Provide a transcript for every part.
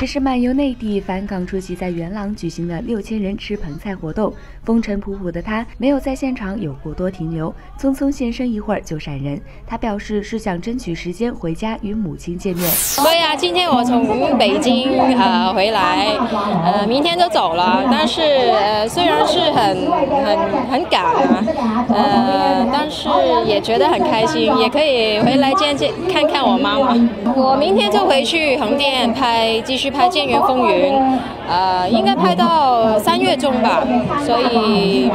这是漫游内地返港出席在元朗举行的六千人吃盆菜活动，风尘仆仆的他没有在现场有过多停留，匆匆现身一会儿就闪人。他表示是想争取时间回家与母亲见面。对呀，今天我从北京呃回来，呃明天就走了，但是呃虽然是很很很赶啊，呃但是也觉得很开心，也可以回来见见看看我妈妈。我明天就回去横店拍继续。拍《剑园风云》，呃，应该拍到三月中吧，所以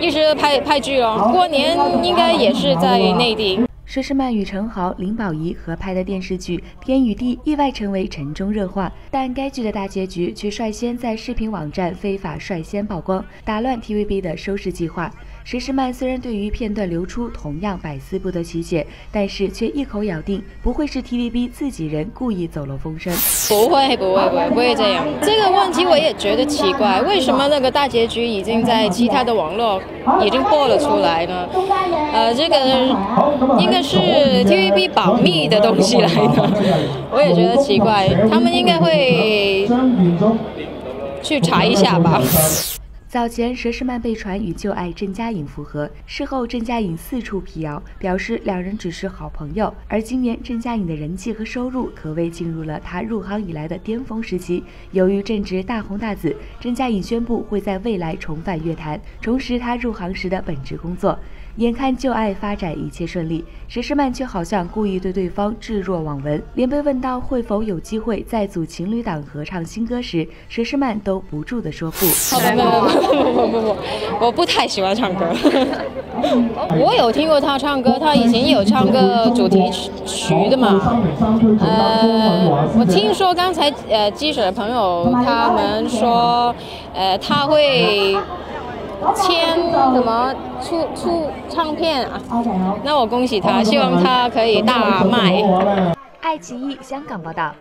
一直拍拍剧咯。过年应该也是在内地。佘诗曼与陈豪、林保怡合拍的电视剧《天与地》意外成为城中热话，但该剧的大结局却率先在视频网站非法率先曝光，打乱 TVB 的收视计划。佘诗曼虽然对于片段流出同样百思不得其解，但是却一口咬定不会是 TVB 自己人故意走漏风声。不会，不会，不会，不会这样。这个问题我也觉得奇怪，为什么那个大结局已经在其他的网络已经播了出来呢？呃，这个应该。是 TVB 保密的东西来的，我也觉得奇怪，他们应该会去查一下吧。早前佘诗曼被传与旧爱郑嘉颖复合，事后郑嘉颖四处辟谣，表示两人只是好朋友。而今年郑嘉颖的人气和收入可谓进入了她入行以来的巅峰时期。由于正值大红大紫，郑嘉颖宣布会在未来重返乐坛，重拾她入行时的本职工作。眼看旧爱发展一切顺利，佘诗曼却好像故意对对方置若罔闻，连被问到会否有机会再组情侣档合唱新歌时，佘诗曼都不住地说不。不不不不不，我不太喜欢唱歌。我有听过他唱歌，他以前有唱过主题曲的嘛。呃，我听说刚才呃记者朋友他们说，呃他会。签什么出出唱片啊？那我恭喜他，希望他可以大卖。爱奇艺香港报道。